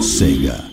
Sega.